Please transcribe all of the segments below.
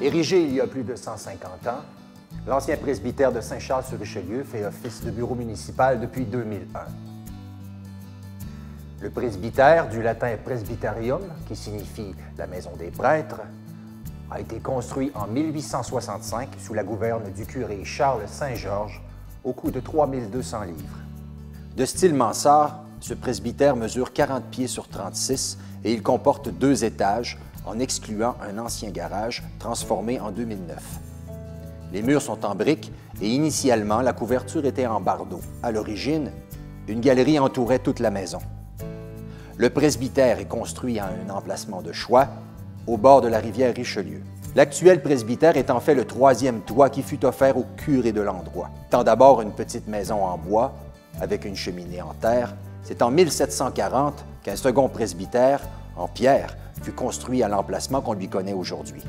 Érigé il y a plus de 150 ans, l'ancien presbytère de Saint-Charles-sur-Richelieu fait office de bureau municipal depuis 2001. Le presbytère, du latin presbyterium, qui signifie la maison des prêtres, a été construit en 1865 sous la gouverne du curé Charles Saint-Georges au coût de 3200 livres. De style mansard, ce presbytère mesure 40 pieds sur 36 et il comporte deux étages en excluant un ancien garage transformé en 2009. Les murs sont en briques et initialement, la couverture était en bardeaux. À l'origine, une galerie entourait toute la maison. Le presbytère est construit à un emplacement de choix, au bord de la rivière Richelieu. L'actuel presbytère est en fait le troisième toit qui fut offert au curé de l'endroit. Tant d'abord une petite maison en bois, avec une cheminée en terre, c'est en 1740 qu'un second presbytère, en pierre, fut construit à l'emplacement qu'on lui connaît aujourd'hui.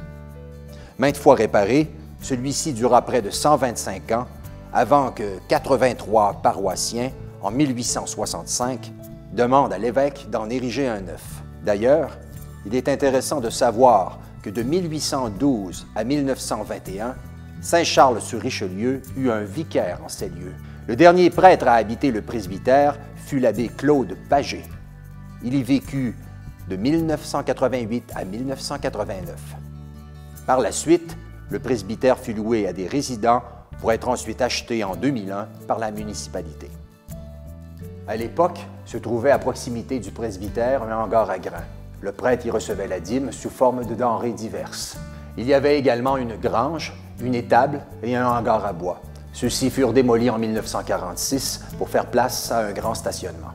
Maintes fois réparé, celui-ci dura près de 125 ans avant que 83 paroissiens, en 1865, demandent à l'évêque d'en ériger un neuf. D'ailleurs, il est intéressant de savoir que de 1812 à 1921, Saint-Charles-sur-Richelieu eut un vicaire en ces lieux. Le dernier prêtre à habiter le presbytère fut l'abbé Claude Paget. Il y vécut de 1988 à 1989. Par la suite, le presbytère fut loué à des résidents pour être ensuite acheté en 2001 par la municipalité. À l'époque, se trouvait à proximité du presbytère un hangar à grains. Le prêtre y recevait la dîme sous forme de denrées diverses. Il y avait également une grange, une étable et un hangar à bois. Ceux-ci furent démolis en 1946 pour faire place à un grand stationnement.